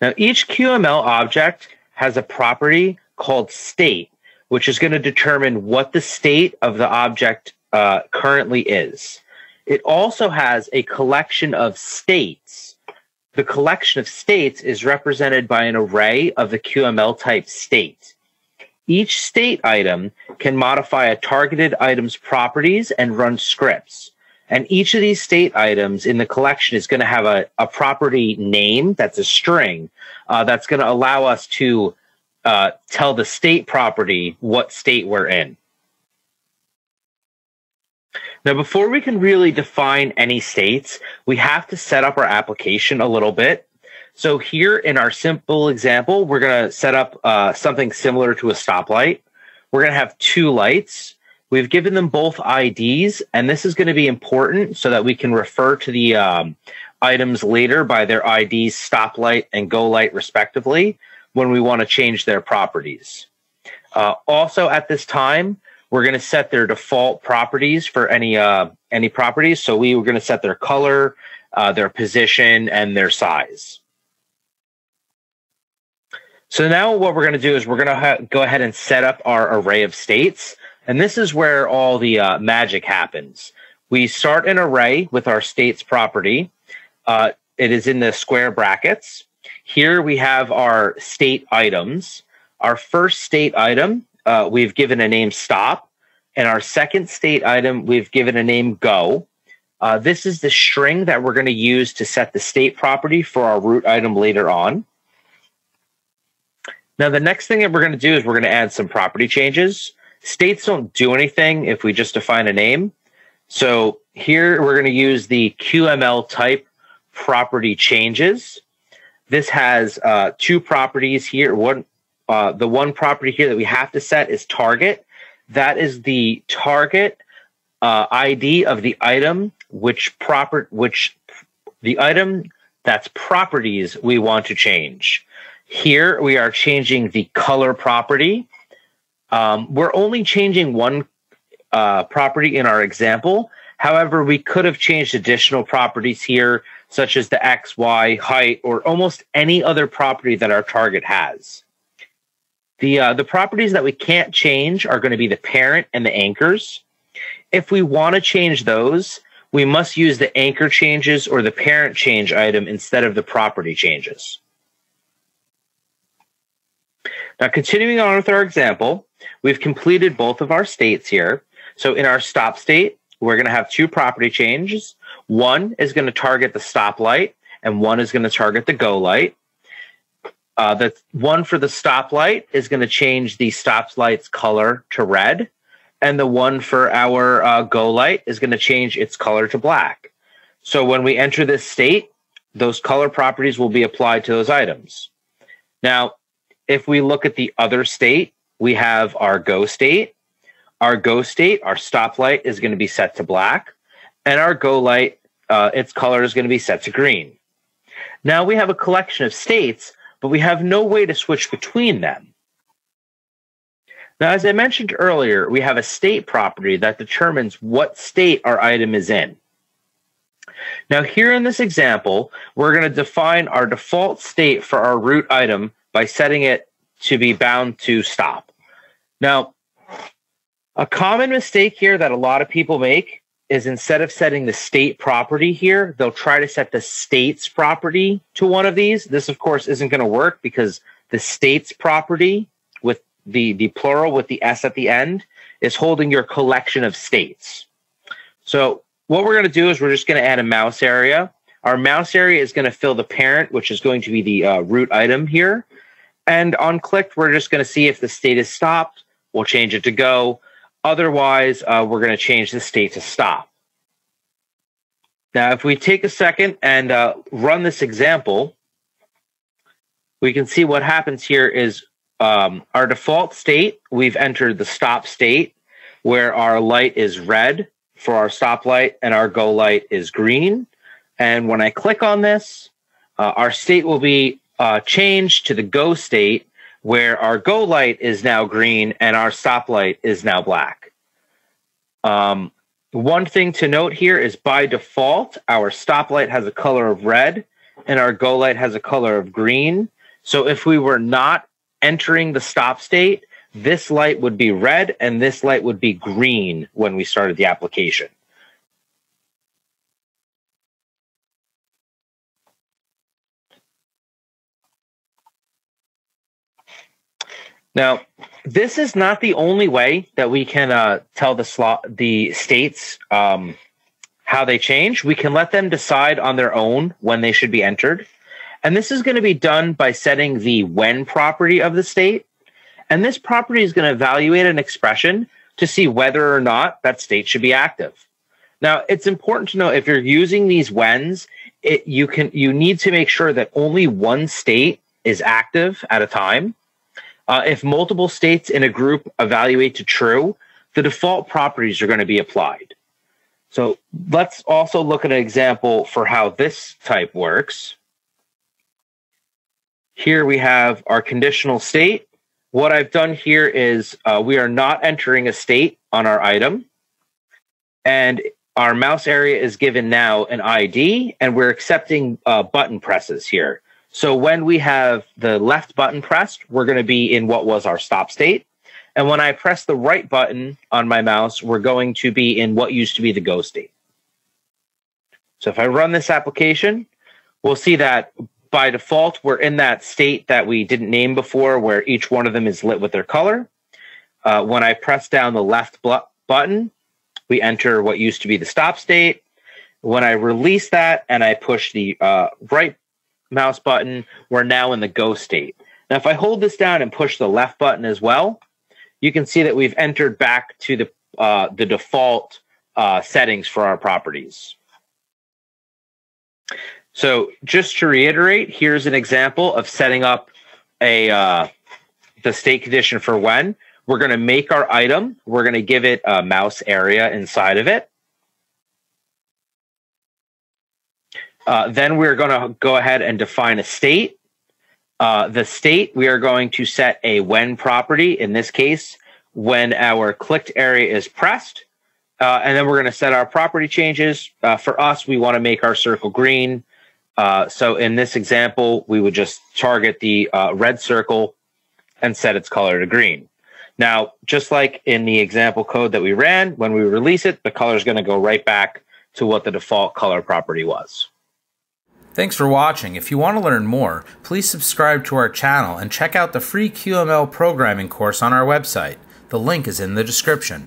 Now, each QML object has a property called state, which is going to determine what the state of the object uh, currently is. It also has a collection of states. The collection of states is represented by an array of the QML type state. Each state item can modify a targeted item's properties and run scripts. And each of these state items in the collection is going to have a, a property name that's a string uh, that's going to allow us to uh, tell the state property what state we're in. Now, before we can really define any states, we have to set up our application a little bit. So here in our simple example, we're going to set up uh, something similar to a stoplight. We're going to have two lights. We've given them both IDs, and this is going to be important so that we can refer to the um, items later by their IDs, stoplight and go light, respectively, when we want to change their properties. Uh, also, at this time, we're going to set their default properties for any uh, any properties. So we were going to set their color, uh, their position, and their size. So now what we're going to do is we're going to go ahead and set up our array of states. And this is where all the uh, magic happens. We start an array with our states property. Uh, it is in the square brackets. Here we have our state items. Our first state item, uh, we've given a name stop. And our second state item, we've given a name go. Uh, this is the string that we're going to use to set the state property for our root item later on. Now, the next thing that we're going to do is we're going to add some property changes. States don't do anything if we just define a name. So here we're going to use the QML type property changes. This has uh, two properties here. One, uh, the one property here that we have to set is target. That is the target uh, ID of the item, which proper, which the item that's properties we want to change. Here we are changing the color property. Um, we're only changing one uh, property in our example. However, we could have changed additional properties here, such as the X, Y, height, or almost any other property that our target has. The, uh, the properties that we can't change are going to be the parent and the anchors. If we want to change those, we must use the anchor changes or the parent change item instead of the property changes. Now, continuing on with our example, we've completed both of our states here. So in our stop state, we're going to have two property changes. One is going to target the stoplight, and one is going to target the go light. Uh, the one for the stoplight is going to change the stoplight's color to red, and the one for our uh, go light is going to change its color to black. So when we enter this state, those color properties will be applied to those items. Now, if we look at the other state, we have our go state. Our go state, our stoplight is going to be set to black, and our go light, uh, its color is going to be set to green. Now we have a collection of states, but we have no way to switch between them. Now, as I mentioned earlier, we have a state property that determines what state our item is in. Now, here in this example, we're going to define our default state for our root item by setting it to be bound to stop. Now, a common mistake here that a lot of people make is instead of setting the state property here, they'll try to set the state's property to one of these. This, of course, isn't going to work because the state's property with the, the plural with the S at the end is holding your collection of states. So what we're going to do is we're just going to add a mouse area. Our mouse area is going to fill the parent, which is going to be the uh, root item here. And on clicked, we're just going to see if the state is stopped. We'll change it to go. Otherwise, uh, we're going to change the state to stop. Now, if we take a second and uh, run this example, we can see what happens here is um, our default state, we've entered the stop state where our light is red for our stoplight and our go light is green. And when I click on this, uh, our state will be uh, change to the go state where our go light is now green and our stop light is now black. Um, one thing to note here is by default, our stop light has a color of red and our go light has a color of green. So if we were not entering the stop state, this light would be red and this light would be green when we started the application. Now, this is not the only way that we can uh, tell the slot the states um, how they change. We can let them decide on their own when they should be entered, and this is going to be done by setting the when property of the state, and this property is going to evaluate an expression to see whether or not that state should be active. Now, it's important to know if you're using these whens, it, you can you need to make sure that only one state is active at a time uh, if multiple states in a group evaluate to true, the default properties are going to be applied. So let's also look at an example for how this type works. Here we have our conditional state. What I've done here is uh, we are not entering a state on our item. And our mouse area is given now an ID, and we're accepting uh, button presses here. So when we have the left button pressed, we're going to be in what was our stop state. And when I press the right button on my mouse, we're going to be in what used to be the go state. So if I run this application, we'll see that by default, we're in that state that we didn't name before, where each one of them is lit with their color. Uh, when I press down the left button, we enter what used to be the stop state. When I release that and I push the uh, right mouse button, we're now in the go state. Now, if I hold this down and push the left button as well, you can see that we've entered back to the, uh, the default uh, settings for our properties. So just to reiterate, here's an example of setting up a uh, the state condition for when. We're going to make our item. We're going to give it a mouse area inside of it. Uh, then we're going to go ahead and define a state. Uh, the state, we are going to set a when property. In this case, when our clicked area is pressed. Uh, and then we're going to set our property changes. Uh, for us, we want to make our circle green. Uh, so in this example, we would just target the uh, red circle and set its color to green. Now, just like in the example code that we ran, when we release it, the color is going to go right back to what the default color property was. Thanks for watching. If you want to learn more, please subscribe to our channel and check out the free QML programming course on our website. The link is in the description.